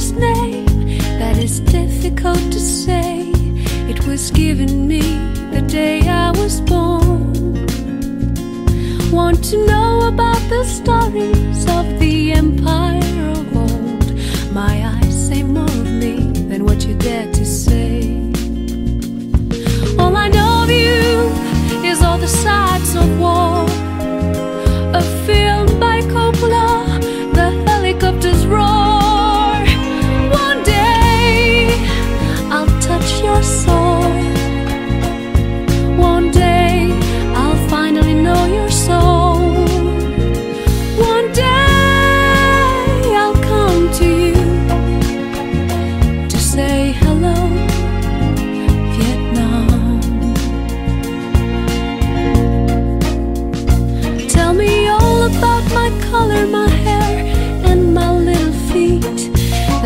mother's name that is difficult to say. It was given me the day I was born. Want to know about the stories of the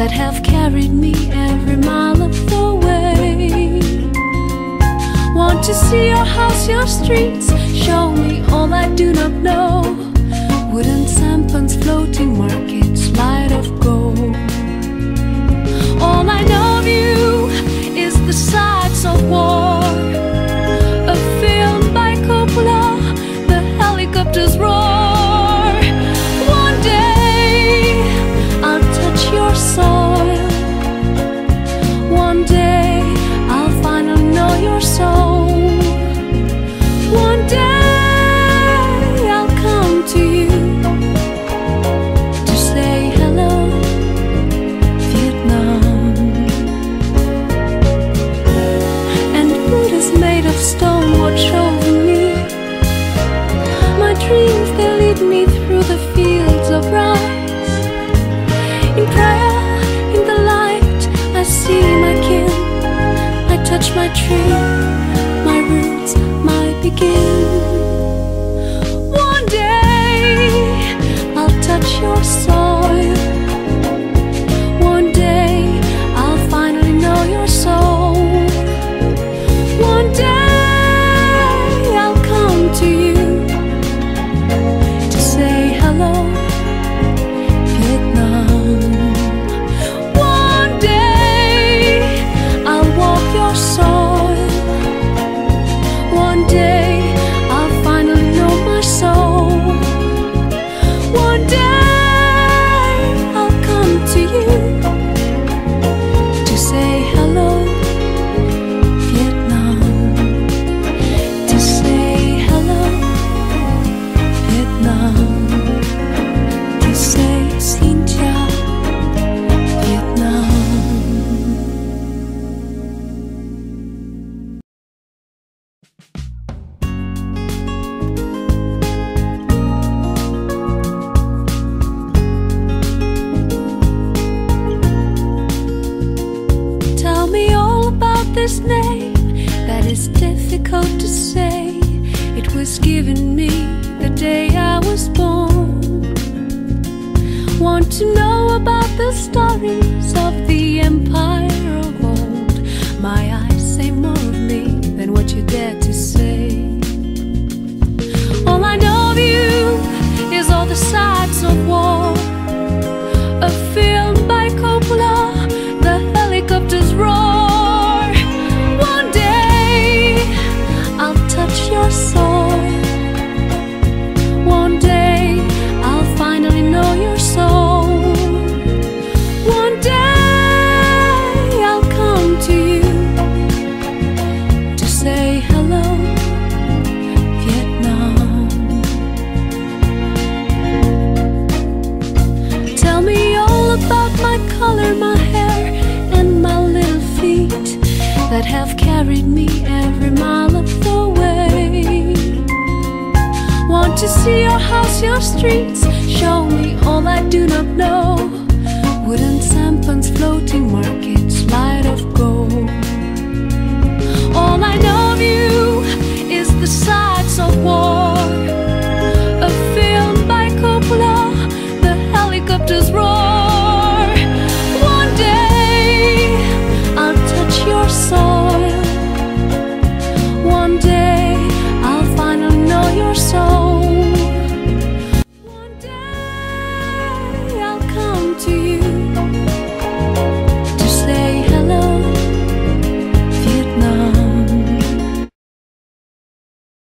that have carried me every mile of the way. Want to see your house, your streets, show me all I do not know. Wooden sampans, floating markets, light of gold. All I know tree, my roots, my begin. This name that is difficult to say. It was given me the day I was born. Want to know about the stories of the empire of old? My eyes say more of me than what you dare to say. All I know of you is all the sides of that have carried me every mile of the way. Want to see your house, your streets, show me all I do not know. Wooden sampans, floating markets, light of gold. All I know of you is the sights of war. A film by Coppola, the helicopters roar. One day I'll touch your day